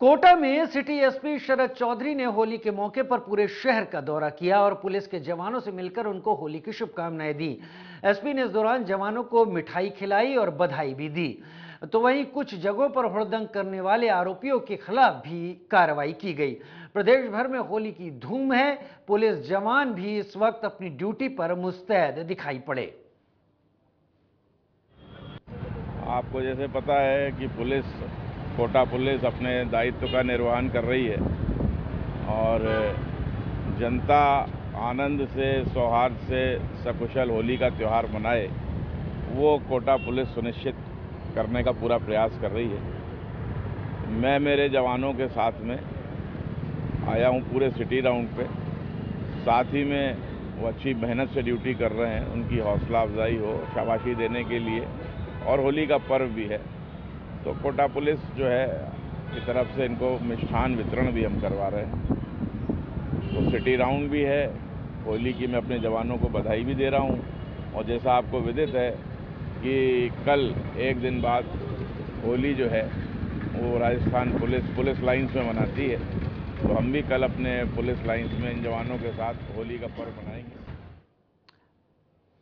कोटा में city SP शरद चौधरी ने होली के मौके पर पूरे शहर का दौरा किया और पुलिस के जवानों से मिलकर उनको होली की शुभकामनाएँ दी। एसपी ने इस दौरान जवानों को मिठाई खिलाई और बधाई भी दी। तो वहीं कुछ जगहों पर हुड़दंग करने वाले आरोपियों के खिलाफ भी कार्रवाई की गई। प्रदेश भर में होली की धूम है। पुलिस जवान भी इस वक्त अपनी ड्यूटी पर मुस्तैद दिखाई पड़े। आपको जैसे पता है कि पुलिस कोटा पुलिस अपने दायित्व का निर्वहन कर रही है और जनता आनंद से, सौहार्द से, सकुशल होली का त्यौहार मनाए, वो कोटा पुलिस सुनिश्चित करने का पूरा प्रयास कर रही है। मैं मेरे जवानों के साथ में आया हूँ पूरे सिटी राउंड पे। साथ ही में वो अच्छी मेहनत से ड्यूटी कर रहे हैं, उनकी हौसला अफजाई हो, शाबाशी देने के लिए, और होली का पर्व भी है। तो कोटा पुलिस जो है, की तरफ़ से इनको मिष्ठान वितरण भी हम करवा रहे हैं। तो सिटी राउंड भी है होली की मैं अपने जवानों को बधाई भी दे रहा हूँ। और जैसा आपको विदित है कि कल, एक दिन बाद, होली जो है, वो राजस्थान पुलिस पुलिस लाइंस में मनाती है। तो हम भी कल अपने पुलिस लाइंस में इन जवानों के साथ होली का पर्व मनाएँगे।